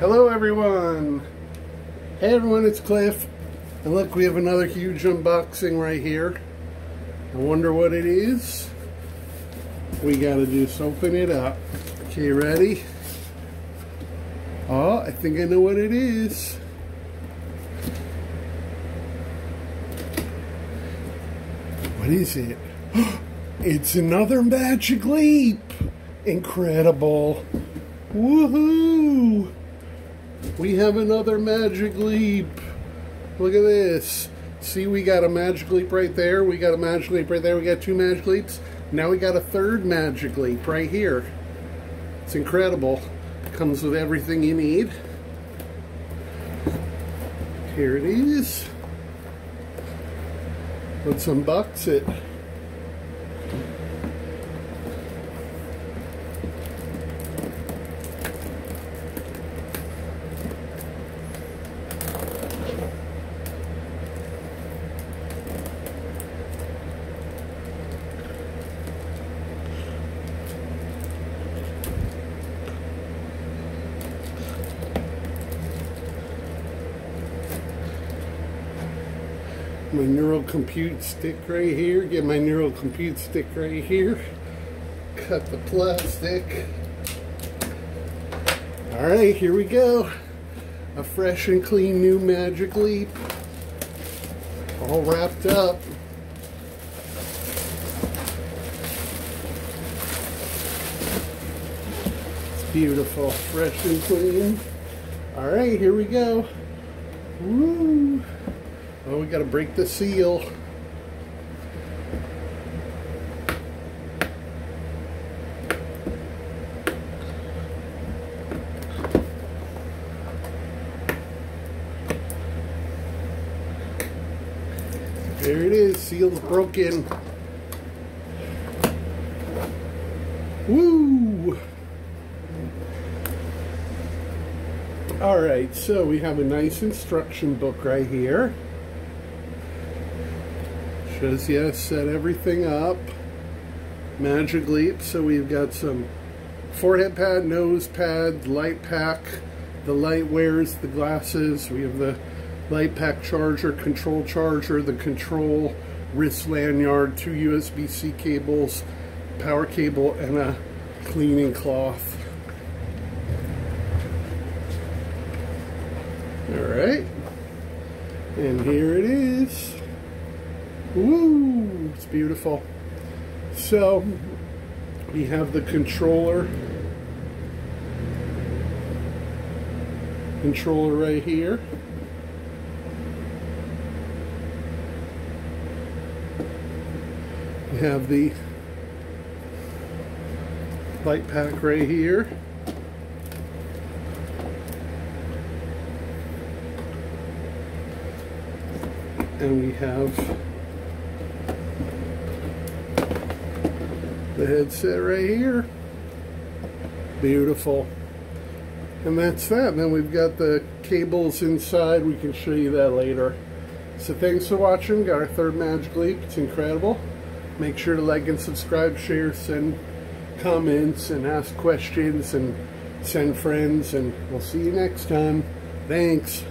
Hello everyone! Hey everyone, it's Cliff. And look, we have another huge unboxing right here. I wonder what it is. We gotta just open it up. Okay, ready? Oh, I think I know what it is. What is it? It's another Magic Leap! Incredible! Woohoo! We have another Magic Leap! Look at this. See, we got a Magic Leap right there. We got a Magic Leap right there. We got two Magic Leaps. Now we got a third Magic Leap right here. It's incredible. Comes with everything you need. Here it is. Let's unbox it. My neural compute stick right here. Get my neural compute stick right here. Cut the plastic. All right, here we go. A fresh and clean new Magic Leap. All wrapped up. It's beautiful, fresh and clean. All right, here we go. Woo! Oh, we got to break the seal. There it is, seal's broken. Woo! Alright, so we have a nice instruction book right here. Shows you set everything up. Magic Leap, so we've got some forehead pad, nose pad, Lightpack. The Lightwear's the glasses. We have the Lightpack charger, control charger, the control wrist lanyard, two USB-C cables, power cable, and a cleaning cloth. Alright, and here it is. Woo! It's beautiful. So, we have the controller. Controller right here. We have the Lightpack right here. And we have the headset right here. Beautiful. And that's that. And then we've got the cables inside. We can show you that later. So thanks for watching. Got our third Magic Leap. It's incredible. Make sure to like and subscribe, share, send comments, and ask questions, and send friends. And we'll see you next time. Thanks.